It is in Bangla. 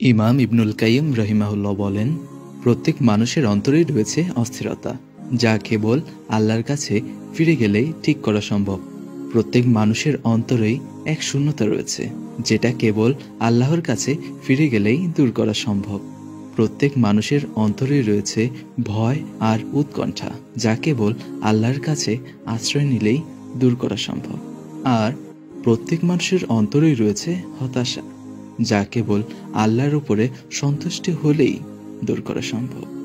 ইমাম ইবনুল কাইম রহিমাহুল্লাহ বলেন, প্রত্যেক মানুষের অন্তরেই রয়েছে অস্থিরতা, যা কেবল আল্লাহর কাছে ফিরে গেলেই ঠিক করা সম্ভব। প্রত্যেক মানুষের অন্তরেই এক শূন্যতা রয়েছে, যেটা কেবল আল্লাহর কাছে ফিরে গেলেই দূর করা সম্ভব। প্রত্যেক মানুষের অন্তরেই রয়েছে ভয় আর উৎকণ্ঠা, যা কেবল আল্লাহর কাছে আশ্রয় নিলেই দূর করা সম্ভব। আর প্রত্যেক মানুষের অন্তরেই রয়েছে হতাশা যা কেবল আল্লাহর উপরে সন্তুষ্টি হলেই দূর করা সম্ভব।